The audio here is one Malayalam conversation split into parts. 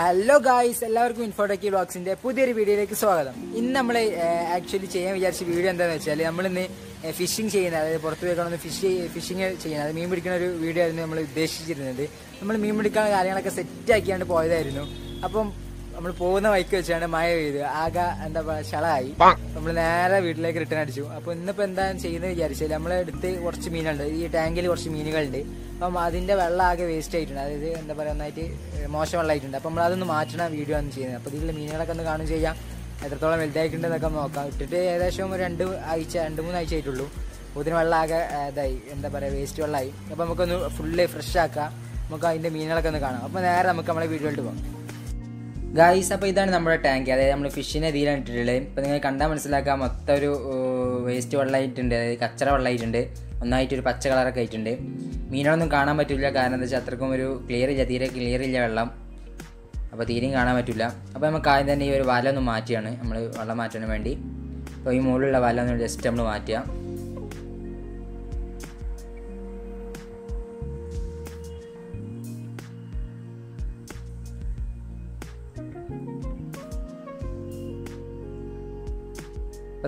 ഹലോ ഗായ്സ് എല്ലാവർക്കും ഇൻഫോടെക്കി ബ്ലോഗ്സിന്റെ പുതിയൊരു വീഡിയോയിലേക്ക് സ്വാഗതം. ഇന്ന് നമ്മൾ ആക്ച്വലി ചെയ്യാൻ വിചാരിച്ച വീഡിയോ എന്താണെന്ന് വെച്ചാൽ നമ്മളിന്ന് ഫിഷിംഗ് ചെയ്യുന്ന അതായത് പുറത്ത് പോയിക്കണമെന്ന് ഫിഷ് ഫിഷിംഗ് ചെയ്യുന്ന അത് മീൻ പിടിക്കുന്ന ഒരു വീഡിയോ ആയിരുന്നു നമ്മൾ ഉദ്ദേശിച്ചിരുന്നത്. നമ്മൾ മീൻ പിടിക്കാൻ കാര്യങ്ങളൊക്കെ സെറ്റ് ആക്കിയാണ്ട് പോയതായിരുന്നു. അപ്പം നമ്മൾ പോകുന്ന വൈക്ക് വെച്ചാണ് മഴ പെയ്ത്. ആകെ എന്താ പറയുക ഷളായി നമ്മൾ നേരെ വീട്ടിലേക്ക് റിട്ടേൺ അടിച്ചു. അപ്പോൾ ഇന്നിപ്പോൾ എന്താ ചെയ്യുന്നത് വിചാരിച്ചാൽ നമ്മളെ അടുത്ത് കുറച്ച് മീനുണ്ട്. ഈ ടാങ്കിൽ കുറച്ച് മീനുകളുണ്ട്. അപ്പം അതിന്റെ വെള്ളം ആകെ വേസ്റ്റ് ആയിട്ടുണ്ട്. അതായത് എന്താ പറയുക ഒന്നായിട്ട് മോശം വെള്ളമായിട്ടുണ്ട്. അപ്പം നമ്മൾ അതൊന്ന് മാറ്റണ വീഡിയോ ആണ് ചെയ്യുന്നത്. അപ്പോൾ ഇതിലുള്ള മീനുകളൊക്കെ ഒന്ന് കാണും ചെയ്യാം. എത്രത്തോളം വലുതായിട്ടുണ്ടെന്നൊക്കെ നോക്കാം. ഇട്ടിട്ട് ഏകദേശം ഒരു രണ്ട് ആഴ്ച രണ്ട് മൂന്ന് ആഴ്ച ആയിട്ടുള്ളൂ. ഇതിന് വെള്ളം ആകെ ഇതായി. എന്താ പറയുക വേസ്റ്റ് വെള്ളമായി അപ്പോൾ നമുക്കൊന്ന് ഫുള്ള് ഫ്രഷ് ആക്കാം. നമുക്ക് അതിന്റെ മീനുകളൊക്കെ ഒന്ന് കാണാം. അപ്പോൾ നേരെ നമുക്ക് നമ്മളെ വീഡിയോയിലോട്ട് പോകാം. ഗായ്സ് അപ്പോൾ ഇതാണ് നമ്മുടെ ടാങ്ക് അതായത് നമ്മൾ ഫിഷിനെ ഇതിലാണ് ഇട്ടിട്ടുള്ളത് ഇപ്പോൾ നിങ്ങൾ കണ്ടാൽ മനസ്സിലാക്കാം മൊത്തം ഒരു വേസ്റ്റ് വെള്ളമായിട്ടുണ്ട്. അതായത് കച്ചറ വെള്ളമായിട്ടുണ്ട്. ഒന്നായിട്ട് ഒരു പച്ച കളറൊക്കെ ആയിട്ടുണ്ട്. മീനുകളൊന്നും കാണാൻ പറ്റില്ല കാരണം എന്താ വെച്ചാൽ അത്രക്കും ഒരു ക്ലിയർ ഇല്ല. തീരെ ക്ലിയർ ഇല്ല വെള്ളം. അപ്പോൾ തീരെയും കാണാൻ പറ്റില്ല അപ്പോൾ നമുക്ക് ആദ്യം തന്നെ ഈ ഒരു വല ഒന്ന് മാറ്റിയാണ്. നമ്മൾ വെള്ളം മാറ്റാൻ വേണ്ടി. അപ്പോൾ ഈ മുകളിലുള്ള വല ഒന്ന് ജസ്റ്റ് നമ്മൾ മാറ്റുക.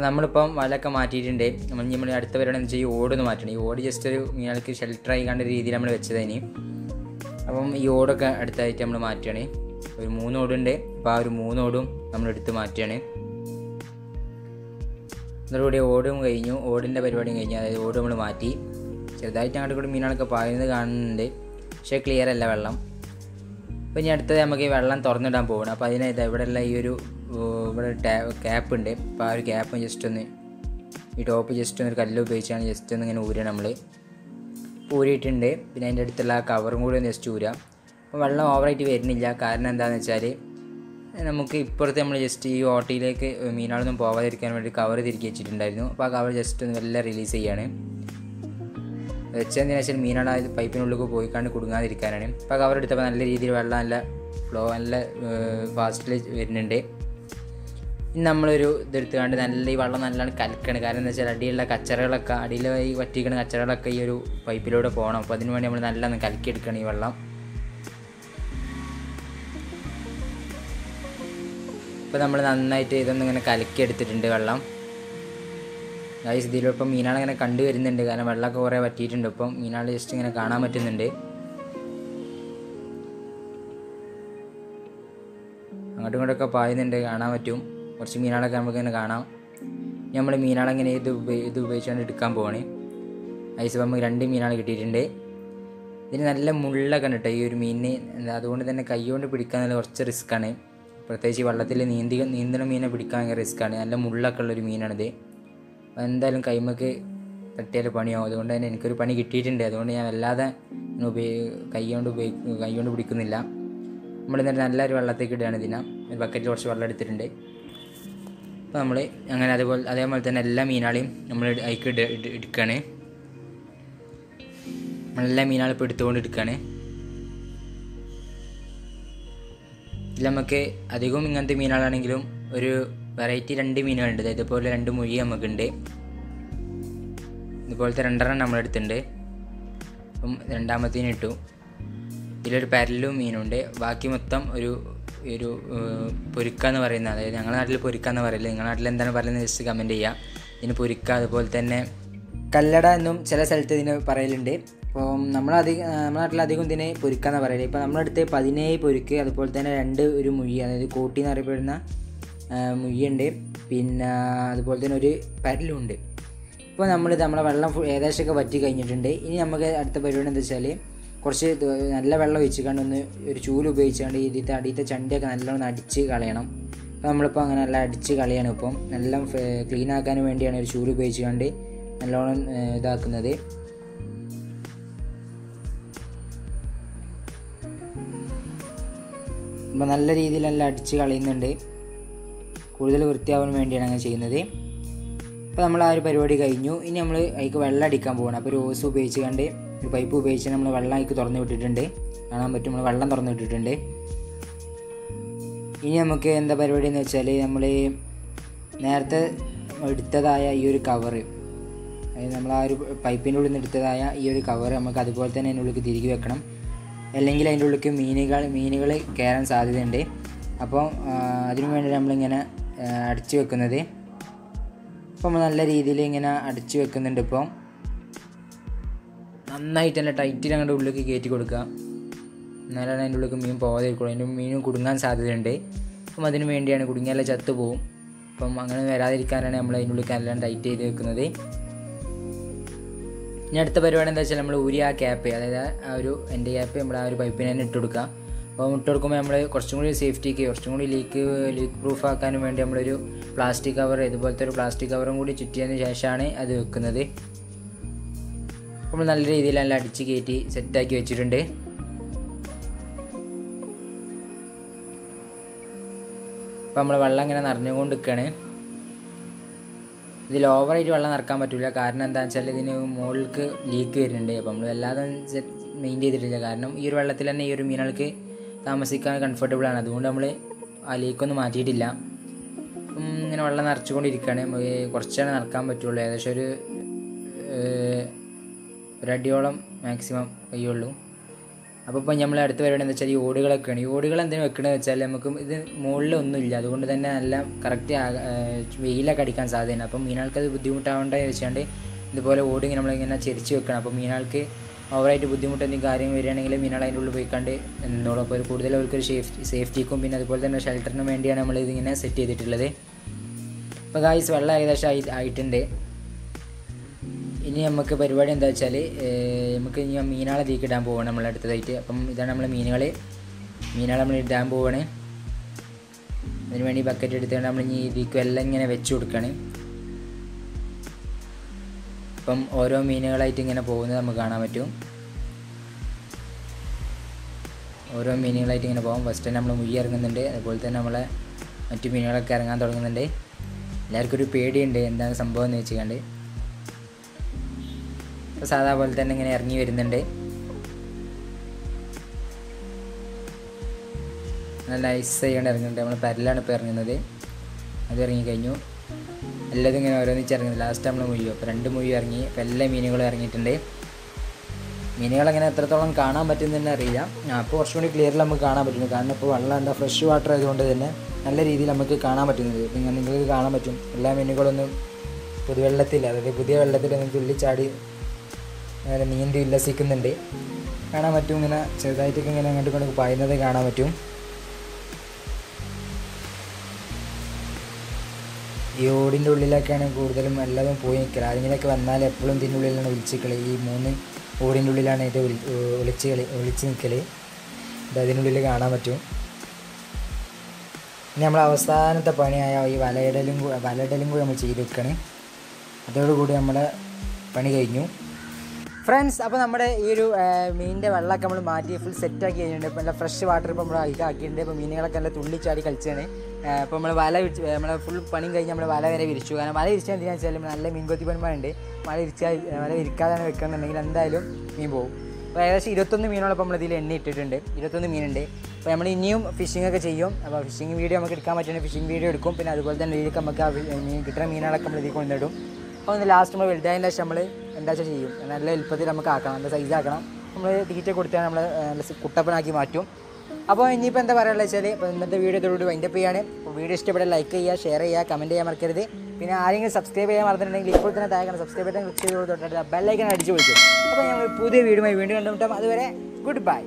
അപ്പോൾ നമ്മളിപ്പം വലയൊക്കെ മാറ്റിയിട്ടുണ്ട്. നമ്മൾ നമ്മൾ അടുത്ത പരിപാടി വെച്ചാൽ ഈ ഓടൊന്ന് മാറ്റണം. ഈ ഓട് ജസ്റ്റ് ഒരു മീനാൾക്ക് ഷെൽട്ടർ കണ്ട രീതിയിൽ നമ്മൾ വെച്ചതിന് അപ്പം ഈ ഓടൊക്കെ അടുത്തായിട്ട് നമ്മൾ മാറ്റുകയാണ്. ഒരു മൂന്ന് ഓടുണ്ട്. അപ്പോൾ ആ ഒരു മൂന്ന് ഓടും നമ്മൾ എടുത്ത് മാറ്റുകയാണ്. അതോടുകൂടി ഓടും കഴിഞ്ഞു. ഓടിന്റെ പരിപാടിയും കഴിഞ്ഞു. അതായത് ഓട് നമ്മൾ മാറ്റി. ചെറുതായിട്ട് അങ്ങോട്ട് കൂടി മീനുകളൊക്കെ പായുന്നത് കാണുന്നുണ്ട്. പക്ഷേ ക്ലിയർ അല്ല വെള്ളം. അപ്പോൾ ഇനി അടുത്തത് നമുക്ക് ഈ വെള്ളം തുറന്നിടാൻ പോകണം അപ്പോൾ അതിന് ഇതാ ഇവിടെയുള്ള ഈ ഒരു ഇവിടെ ക്യാപ്പ് ഉണ്ട്. അപ്പോൾ ആ ഒരു ക്യാപ്പ് ജസ്റ്റ് ഒന്ന് ഈ ടോപ്പ് ജസ്റ്റ് ഒരു കല്ല് ഉപയോഗിച്ചാണ് ജസ്റ്റ് ഒന്ന് ഇങ്ങനെ ഊരുക നമ്മൾ ഊരിയിട്ടുണ്ട്. പിന്നെ അതിന്റെ അടുത്തുള്ള ആ കവറും കൂടി ഒന്ന് ജസ്റ്റ് ഊരാം. അപ്പോൾ വെള്ളം ഓവറായിട്ട് വരുന്നില്ല. കാരണം എന്താണെന്ന് വെച്ചാൽ നമുക്ക് ഇപ്പുറത്ത് നമ്മൾ ജസ്റ്റ് ഈ ഓട്ടിയിലേക്ക് മീനാളൊന്നും പോവാതിരിക്കാൻ വേണ്ടി കവർ തിരികെ വെച്ചിട്ടുണ്ടായിരുന്നു. അപ്പോൾ ആ കവർ ജസ്റ്റ് ഒന്ന് വെല്ല റിലീസ് ചെയ്യാണ്. വെച്ചതെന്ന് വെച്ചാൽ മീനാണ് ആ പൈപ്പിനുള്ളിൽ പോയി കണ്ട് കുടുങ്ങാതിരിക്കാനാണ് അപ്പോൾ കവർ എടുത്തപ്പോൾ നല്ല രീതിയിൽ വെള്ളം നല്ല ഫ്ലോ നല്ല ഫാസ്റ്റിൽ വരുന്നുണ്ട്. നമ്മളൊരു ഇതെടുത്ത് കണ്ട് നല്ല ഈ വെള്ളം നല്ലോണം കലക്കണം. കാരണം എന്താ വെച്ചാൽ അടിയിലുള്ള കച്ചറകളൊക്കെ അടിയിൽ വറ്റിക്കുന്ന കച്ചറകളൊക്കെ ഈ ഒരു പൈപ്പിലൂടെ പോകണം. അപ്പോൾ അതിന് വേണ്ടി നമ്മൾ നല്ലോണം കലക്കിയെടുക്കണം ഈ വെള്ളം. അപ്പോൾ നമ്മൾ നന്നായിട്ട് ഇതൊന്നും ഇങ്ങനെ കലക്കി എടുത്തിട്ടുണ്ട് വെള്ളം. ഗൈസ് ഇതിലിപ്പം മീനാളെ ഇങ്ങനെ കണ്ടു വരുന്നുണ്ട്. കാരണം വെള്ളമൊക്കെ കുറേ പറ്റിയിട്ടുണ്ട് ഇപ്പം മീനാൾ ജസ്റ്റ് ഇങ്ങനെ കാണാൻ പറ്റുന്നുണ്ട്. അങ്ങോട്ടും ഇങ്ങോട്ടൊക്കെ പായുന്നുണ്ട്. കാണാൻ പറ്റും. കുറച്ച് മീനാളൊക്കെ നമുക്ക് ഇങ്ങനെ കാണാം നമ്മൾ മീനാളെങ്ങനെ ഇത് ഇത് ഉപയോഗിച്ചുകൊണ്ട് എടുക്കാൻ പോവാണ്. ഐസ് പമ്പ് രണ്ട് മീനാണ് കിട്ടിയിട്ടുണ്ട്. ഇതിന് നല്ല മുള്ളൊക്കെ ഉണ്ട് കേട്ടോ ഈ ഒരു മീനിന് അതുകൊണ്ട് തന്നെ കൈകൊണ്ട് പിടിക്കാൻ നല്ല കുറച്ച് റിസ്ക്കാണ്. പ്രത്യേകിച്ച് വെള്ളത്തിൽ നീന്തി നീന്തണ മീനെ പിടിക്കാൻ ഭയങ്കര റിസ്ക്കാണ്. നല്ല മുള്ളൊക്കെ ഉള്ളൊരു മീനാണിത്. അപ്പോൾ എന്തായാലും കൈമക്ക് തട്ടിയാൽ പണിയാവും. അതുകൊണ്ട് തന്നെ എനിക്കൊരു പണി കിട്ടിയിട്ടുണ്ട്. അതുകൊണ്ട് ഞാൻ വല്ലാതെ ഉപയോഗി കൈ കൊണ്ട് ഉപയോഗിക്കും കൈ കൊണ്ട് പിടിക്കുന്നില്ല. നമ്മൾ ഇന്നലെ നല്ലൊരു വെള്ളത്തേക്ക് ഇടുകയാണ് ഇതിനെ. ബക്കറ്റിൽ കുറച്ച് വെള്ളം എടുത്തിട്ടുണ്ട്. അപ്പോൾ നമ്മൾ അങ്ങനെ അതേപോലെ അതേപോലെ തന്നെ എല്ലാ മീനാളെയും നമ്മൾ അതിക്ക് എടുക്കുകയാണ് നമ്മളെല്ലാ മീനാളും ഇപ്പോൾ എടുത്തുകൊണ്ട് എടുക്കുകയാണ് ഇതിൽ നമുക്ക് അധികവും ഇങ്ങനത്തെ മീനാളാണെങ്കിലും ഒരു വെറൈറ്റി രണ്ട് മീനുകളുണ്ട്. ഇതുപോലെ രണ്ട് മുഴി നമുക്കുണ്ട് ഇതുപോലത്തെ രണ്ടെണ്ണം നമ്മളെടുത്തിട്ടുണ്ട് അപ്പം രണ്ടാമത്തേന് ഇട്ടു. ഇതിലൊരു പരലും മീനുണ്ട്. ബാക്കി മൊത്തം ഒരു ഒരു ഏർ, പൊരിക്ക എന്ന് പറയുന്ന അതായത് ഞങ്ങളുടെ നാട്ടിൽ പൊരിക്ക എന്ന് പറയില്ല നിങ്ങളുടെ നാട്ടിൽ എന്താണ് പറയുന്നത് ജസ്റ്റ് കമന്റ് ചെയ്യുക ഇതിന് പൊരിക്ക അതുപോലെ തന്നെ കല്ലട എന്നും ചില സ്ഥലത്ത് ഇതിന് പറയലുണ്ട്. അപ്പോൾ നമ്മളധികം നമ്മുടെ നാട്ടിൽ അധികം ഇതിനെ പൊരിക്ക എന്ന് പറയൽ. ഇപ്പോൾ നമ്മുടെ അടുത്ത് പതിനേഴ് പൊരിക്ക് അതുപോലെ തന്നെ രണ്ട് ഒരു മുഴി അതായത് കോട്ടി എന്ന് അറിയപ്പെടുന്ന മുയ്യുണ്ട് പിന്നെ അതുപോലെ തന്നെ ഒരു പരലും ഉണ്ട്. ഇപ്പോൾ നമ്മൾ നമ്മളെ വെള്ളം ഏകദേശമൊക്കെ വറ്റി കഴിഞ്ഞിട്ടുണ്ട്. ഇനി നമുക്ക് അടുത്ത പരിപാടി എന്താ വെച്ചാൽ കുറച്ച് നല്ല വെള്ളം ഒഴിച്ചുകൊണ്ട് ഒന്ന് ഒരു ചൂൽ ഉപയോഗിച്ചുകൊണ്ട് ഇതിന്റെ അടിയത്തെ ചണ്ടിയൊക്കെ നല്ലോണം അടിച്ച് കളയണം. അപ്പോൾ നമ്മളിപ്പോൾ അങ്ങനെ നല്ല അടിച്ച് കളയാണ് ഇപ്പം. നല്ല ക്ലീൻ ആക്കാൻ വേണ്ടിയാണ് ഒരു ചൂൽ ഉപയോഗിച്ചുകൊണ്ട് നല്ലോണം ഇതാക്കുന്നത്. അപ്പോൾ നല്ല രീതിയിൽ നല്ല അടിച്ച് കളയുന്നുണ്ട്. കൂടുതൽ വൃത്തിയാവാൻ വേണ്ടിയാണ് അങ്ങനെ ചെയ്യുന്നത്. അപ്പോൾ നമ്മൾ ആ ഒരു പരിപാടി കഴിഞ്ഞു. ഇനി നമ്മൾ അതിക്ക് വെള്ളം അടിക്കാൻ പോകണം അപ്പോൾ ഒരു ഓസ് ഉപയോഗിച്ച് കണ്ട് ഒരു പൈപ്പ് ഉപയോഗിച്ച് നമ്മൾ വെള്ളം തുറന്നു വിട്ടിട്ടുണ്ട്. കാണാൻ പറ്റും നമ്മൾ വെള്ളം തുറന്നു വിട്ടിട്ടുണ്ട്. ഇനി നമുക്ക് എന്താ പരിപാടി എന്ന് വെച്ചാൽ നമ്മൾ നേരത്തെ എടുത്തതായ ഈ ഒരു കവറ് അതായത് നമ്മൾ ആ ഒരു പൈപ്പിന്റെ ഉള്ളിൽ നിന്ന് എടുത്തതായ ഈ ഒരു കവർ നമുക്ക് അതുപോലെ തന്നെ അതിനുള്ളിൽ തിരികെ വെക്കണം. അല്ലെങ്കിൽ അതിന്റെ ഉള്ളിലേക്ക് മീനുകൾ മീനുകൾ കയറാൻ സാധ്യതയുണ്ട്. അപ്പോൾ അതിനു വേണ്ടി നമ്മളിങ്ങനെ അടിച്ചു വെക്കുന്നത്. അപ്പോൾ നമ്മൾ നല്ല രീതിയിൽ ഇങ്ങനെ അടച്ചു വെക്കുന്നുണ്ട് ഇപ്പോൾ. നന്നായിട്ട് തന്നെ ടൈറ്റിൽ അങ്ങോട്ട് ഉള്ളിലേക്ക് കയറ്റി കൊടുക്കുക. എന്നാലാണ് അതിന്റെ ഉള്ളിലേക്ക് മീൻ പോകാതെ ഇരിക്കുള്ളൂ അതിന്റെ മീനും കുടുങ്ങാൻ സാധ്യതയുണ്ട്. അപ്പം അതിന് വേണ്ടിയാണ് കുടുങ്ങിയാലേ ചത്തുപോകും അപ്പം അങ്ങനെ വരാതിരിക്കാനാണ് നമ്മൾ അതിന്റെ ഉള്ളിൽ എല്ലാം ടൈറ്റ് ചെയ്ത് വെക്കുന്നത്. ഇനി അടുത്ത പരിപാടി എന്താ വെച്ചാൽ നമ്മൾ ഊരി ആ ക്യാപ്പ് അതായത് ആ ഒരു എന്റെ ക്യാപ്പ് നമ്മൾ ആ ഒരു പൈപ്പിന് തന്നെ ഇട്ട് കൊടുക്കുക. അപ്പോൾ ഇട്ട് കൊടുക്കുമ്പോൾ നമ്മൾ കുറച്ചും കൂടി സേഫ്റ്റിക്ക് കുറച്ചും കൂടി ലീക്ക് ലീക്ക് പ്രൂഫ് ആക്കാനും വേണ്ടി നമ്മളൊരു പ്ലാസ്റ്റിക് കവർ ഇതുപോലത്തെ ഒരു പ്ലാസ്റ്റിക് കവറും കൂടി ചുറ്റിയതിന് ശേഷമാണ് അത് വെക്കുന്നത്. നമ്മൾ നല്ല രീതിയിൽ എല്ലാം അടിച്ച് കയറ്റി സെറ്റാക്കി വെച്ചിട്ടുണ്ട്. അപ്പോൾ നമ്മൾ വെള്ളം ഇങ്ങനെ നിറഞ്ഞുകൊണ്ട് നിൽക്കുകയാണ് ഇതിൽ ഓവറായിട്ട് വെള്ളം നിറക്കാൻ പറ്റില്ല കാരണം എന്താണെന്ന് വെച്ചാൽ ഇതിന് മുകളിലേക്ക് ലീക്ക് വരുന്നുണ്ട്. അപ്പോൾ നമ്മൾ വല്ലാതെ മെയിൻ ചെയ്തിട്ടില്ല. കാരണം ഈ ഒരു വെള്ളത്തിൽ തന്നെ ഈ ഒരു മീനുകൾക്ക് താമസിക്കാൻ കംഫർട്ടബിൾ ആണ്. അതുകൊണ്ട് നമ്മൾ ആ ലീക്കൊന്നും മാറ്റിയിട്ടില്ല. ഇങ്ങനെ വെള്ളം നിറച്ചുകൊണ്ടിരിക്കുകയാണ് കുറച്ചാണ് നിറക്കാൻ പറ്റുള്ളൂ. ഏകദേശം ഒരു ഒരടിയോളം മാക്സിമം കഴിയുള്ളൂ അപ്പോൾ ഇപ്പോൾ നമ്മൾ അടുത്ത് പരിപാടി എന്താ വെച്ചാൽ ഈ ഓടുകളൊക്കെയാണ്. ഈ ഓടുകൾ എന്തിനു വെക്കണമെന്ന് വെച്ചാൽ നമുക്ക് ഇത് മുകളിലൊന്നുമില്ല അതുകൊണ്ട് തന്നെ നല്ല കറക്റ്റ് വെയിലൊക്കെ അടിക്കാൻ സാധ്യതയാണ് അപ്പം മീനാൾക്ക് അത് ബുദ്ധിമുട്ടാവേണ്ട വെച്ചാണ്ട് ഇതുപോലെ ഓടിങ്ങനെ നമ്മളിങ്ങനെ ചെരിച്ച് വെക്കണം. അപ്പോൾ മീനാൾക്ക് ഓവറായിട്ട് ബുദ്ധിമുട്ട് എന്തെങ്കിലും കാര്യം വരികയാണെങ്കിൽ മീനാൾ അതിന്റെ ഉള്ളിൽ പോയിക്കാണ്ട് എന്നോളൂ അപ്പോൾ ഒരു കൂടുതൽ അവർക്കൊരു സേഫ്റ്റി സേഫ്റ്റിക്കും പിന്നെ അതുപോലെ തന്നെ ഷെൽട്ടറിനും വേണ്ടിയാണ് നമ്മൾ ഇതിങ്ങനെ സെറ്റ് ചെയ്തിട്ടുള്ളത്. അപ്പോൾ ഗായ്സ് വെള്ളം ഏകദേശം ആയി ആയിട്ടുണ്ട്. ഇനി നമുക്ക് പരിപാടി എന്താ വെച്ചാൽ നമുക്ക് ഇനി മീനാളെ തീക്ക് ഇടാൻ പോവാണ് നമ്മളെ അടുത്തതായിട്ട്. അപ്പം ഇതാണ് നമ്മൾ മീനുകൾ മീനാളെ നമ്മൾ ഇടാൻ പോവാണ്. അതിന് വേണ്ടി ബക്കറ്റ് എടുത്തുകൊണ്ട് നമ്മൾ ഇനി ഇതിക്കും എല്ലാം ഇങ്ങനെ വെച്ച് കൊടുക്കുകയാണ് അപ്പം ഓരോ മീനുകളായിട്ട് ഇങ്ങനെ പോകുന്നത് നമുക്ക് കാണാൻ പറ്റും. ഓരോ മീനുകളായിട്ട് ഇങ്ങനെ പോകും. ഫസ്റ്റ് തന്നെ നമ്മൾ മുയ്യി ഇറങ്ങുന്നുണ്ട്. അതുപോലെ തന്നെ നമ്മളെ മറ്റു മീനുകളൊക്കെ ഇറങ്ങാൻ തുടങ്ങുന്നുണ്ട്. എല്ലാവർക്കും ഒരു പേടിയുണ്ട്. എന്താണ് സംഭവം എന്ന് വെച്ചുകൊണ്ട് ഇപ്പോൾ സാധാ പോലെ തന്നെ ഇങ്ങനെ ഇറങ്ങി വരുന്നുണ്ട്. നല്ല ഐസ് ചെയ്യാണ്ട് ഇറങ്ങുന്നുണ്ട്. നമ്മൾ പരലാണ് ഇപ്പോൾ ഇറങ്ങുന്നത്. അത് ഇറങ്ങിക്കഴിഞ്ഞു എല്ലാതും ഇങ്ങനെ ഓരോന്നിച്ച് ഇറങ്ങുന്നത് ലാസ്റ്റ് നമ്മൾ മുയ്യോ. അപ്പോൾ രണ്ട് മുയ്യോ ഇറങ്ങി. അപ്പോൾ എല്ലാ മീനുകളും ഇറങ്ങിയിട്ടുണ്ട്. മീനുകളങ്ങനെ എത്രത്തോളം കാണാൻ പറ്റുന്നു തന്നെ അറിയില്ല. അപ്പോൾ കുറച്ചും കൂടി ക്ലിയറിൽ നമുക്ക് കാണാൻ പറ്റുന്നു. കാരണം ഇപ്പോൾ വെള്ളം എന്താ ഫ്രഷ് വാട്ടർ ആയതുകൊണ്ട് തന്നെ നല്ല രീതിയിൽ നമുക്ക് കാണാൻ പറ്റുന്നത്. നിങ്ങൾ നിങ്ങൾക്ക് കാണാൻ പറ്റും. എല്ലാ മീനുകളൊന്നും പുതുവെള്ളത്തിൽ അതായത് പുതിയ വെള്ളത്തിലൊന്നും തുള്ളിച്ചാടി അങ്ങനെ നീന്തി ഉല്ലസിക്കുന്നുണ്ട്. കാണാൻ പറ്റും ഇങ്ങനെ ചെറുതായിട്ടൊക്കെ ഇങ്ങനെ അങ്ങോട്ട് ഇങ്ങോട്ട് പായുന്നത് കാണാൻ പറ്റും. ഈ ഓടിന്റെ ഉള്ളിലൊക്കെയാണ് കൂടുതലും എല്ലാതും പോയി നിൽക്കൽ ആരെങ്കിലൊക്കെ വന്നാൽ എപ്പോഴും ഇതിന്റെ ഉള്ളിലാണ് ഒളിച്ചിക്കളി ഈ മൂന്ന് ഓടിന്റെ ഉള്ളിലാണ് ഇത് ഒളി ഒളിച്ച് കളി ഒളിച്ച് നിൽക്കൽ ഇത് അതിനുള്ളിൽ കാണാൻ പറ്റും. ഇനി നമ്മൾ അവസാനത്തെ പണിയായ ഈ വലയിടലും വലയിടലും കൂടി നമ്മൾ ചെയ്ത് വെക്കുകയാണ് അതോടുകൂടി നമ്മുടെ പണി കഴിഞ്ഞു. ഫ്രണ്ട്സ് അപ്പോൾ നമ്മുടെ ഈ ഒരു മീനിന്റെ വെള്ളമൊക്കെ നമ്മൾ മാറ്റി ഫുൾ സെറ്റാക്കി കഴിഞ്ഞിട്ടുണ്ട്. ഇപ്പോൾ നല്ല ഫ്രഷ് വാട്ടർ ഇപ്പോൾ നമ്മൾ ഇതാക്കിയിട്ടുണ്ട്. ഇപ്പോൾ മീനുകളൊക്കെ നല്ല തുള്ളിച്ചാടി കളിച്ചാണ് അപ്പോൾ നമ്മൾ വല വിരിച്ച് നമ്മളെ ഫുൾ പണി കഴിഞ്ഞ് നമ്മൾ വല വരെ വിരിച്ചു. കാരണം വല വിരിച്ചാൽ എന്തിനാണെന്ന് വെച്ചാൽ നല്ല മീൻ പണിമാരുണ്ട് വല വിരിച്ചാൽ വല വിരിക്കാതാണ് വെക്കണമെന്നുണ്ടെങ്കിൽ എന്തായാലും മീൻ പോകും അപ്പോൾ ഏകദേശം ഇരുപത്തൊന്ന് മീനോളം നമ്മൾ ഇതിൽ എണ്ണ ഇട്ടിട്ടുണ്ട്. ഇരുപത്തൊന്ന് മീനുണ്ട്. അപ്പോൾ നമ്മൾ ഇനിയും ഫിഷിംഗ് ഒക്കെ ചെയ്യും. അപ്പോൾ ഫിഷിംഗ് വീഡിയോ നമുക്ക് എടുക്കാൻ പറ്റുന്ന ഫിഷിംഗ് വീഡിയോ എടുക്കും. പിന്നെ അതുപോലെ തന്നെ ഇതിലേക്ക് നമുക്ക് ആ കിട്ടുന്ന മീനുകളൊക്കെ നമ്മൾ ഇതിൽ കൊണ്ടിടും അപ്പോൾ ഒന്ന് ലാസ്റ്റ് നമ്മൾ വലുതായതിന് ശേഷം നമ്മൾ എന്താ വെച്ചാൽ ചെയ്യും? നല്ല എളുപ്പത്തിൽ നമുക്ക് ആക്കണം. നല്ല സൈസ് ആക്കണം. നമ്മൾ തീറ്റ കൊടുത്താൽ നമ്മൾ നല്ല കുട്ടപ്പനാക്കി മാറ്റും. അപ്പോൾ ഇനിയിപ്പോൾ എന്താ പറയുക വെച്ചാൽ ഇപ്പോൾ ഇന്നത്തെ വീഡിയോ ഇതോടുകൂടി വൈൻഡപ്പ് ചെയ്യാണ്. അപ്പോൾ വീഡിയോ ഇഷ്ടപ്പെട്ടാൽ ലൈക്ക് ചെയ്യുക ഷെയർ ചെയ്യുക കമന്റ് ചെയ്യാൻ മറക്കരുത്. പിന്നെ ആരെങ്കിലും സബ്സ്ക്രൈബ് ചെയ്യാൻ മറന്നിട്ടുണ്ടെങ്കിൽ ഇപ്പോൾ തന്നെ താഴെ സബ്സ്ക്രൈബ് ബട്ടൺ ക്ലിക്ക് ചെയ്ത് തൊട്ടിട്ട് ബെല്ലൈക്കൺ അടിച്ച് വിളിക്കും അപ്പോൾ ഞങ്ങൾ പുതിയ വീഡിയോയുമായി വീണ്ടും കണ്ടുമുട്ടാം. അതുവരെ ഗുഡ് ബൈ